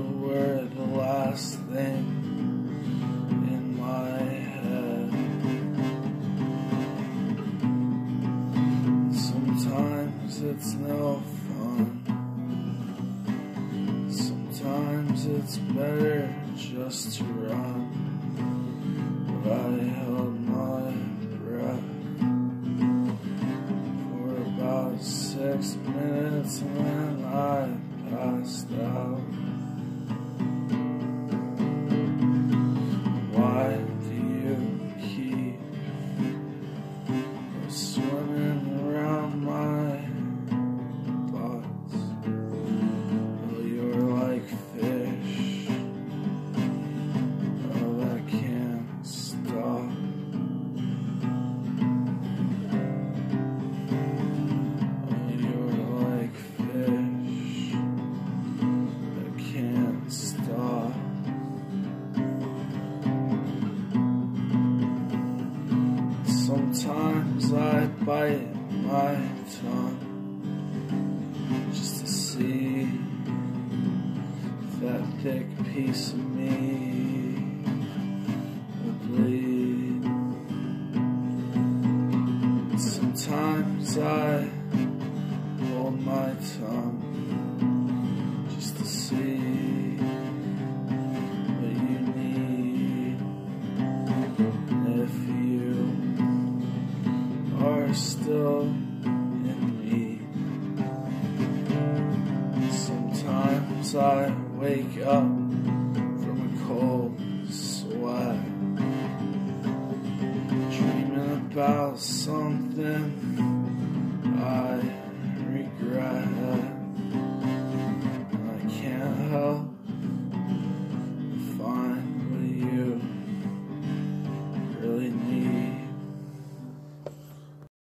were the last thing in my head. Sometimes it's no fun. Sometimes it's better just to run. But I held my breath for about six minutes and then I passed out. Swimming Sometimes I bite my tongue just to see if that thick piece of me will bleed. Sometimes I hold my tongue just to see what you need. If you are still in me. Sometimes I wake up from a cold sweat, dreaming about something I regret. I can't help but you really need.